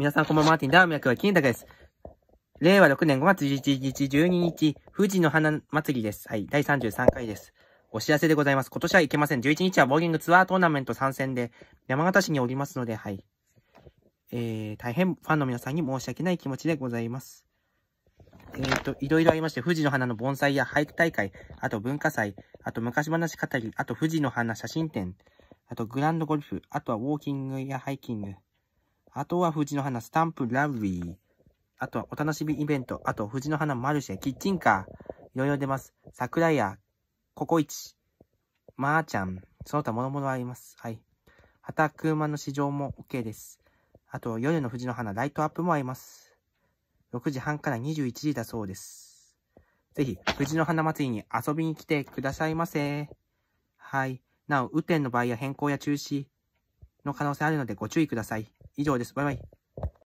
皆さんこんばんは、マーティンダーム役は金太です。令和6年5月11日、12日、富士の花祭りです。はい、第33回です。お知らせでございます。今年はいけません。11日はボーリングツアートーナメント参戦で、山形市におりますので、はい。えー、大変ファンの皆さんに申し訳ない気持ちでございます。えっ、ー、と、いろいろありまして、富士の花の盆栽や俳句大会、あと文化祭、あと昔話語り、あと富士の花写真展、あとグランドゴルフ、あとはウォーキングやハイキング、あとは藤の花スタンプラブリー。あとはお楽しみイベント。あと藤の花マルシェ、キッチンカー。いろいろ出ます。桜屋、ココイチ、マーちゃん、その他諸々あります。はい。畑熊の市場も OK です。あと夜の藤の花ライトアップもあります。6時半から21時だそうです。ぜひ、藤の花祭りに遊びに来てくださいませ。はい。なお、雨天の場合や変更や中止の可能性あるのでご注意ください。以上です。バイバイ。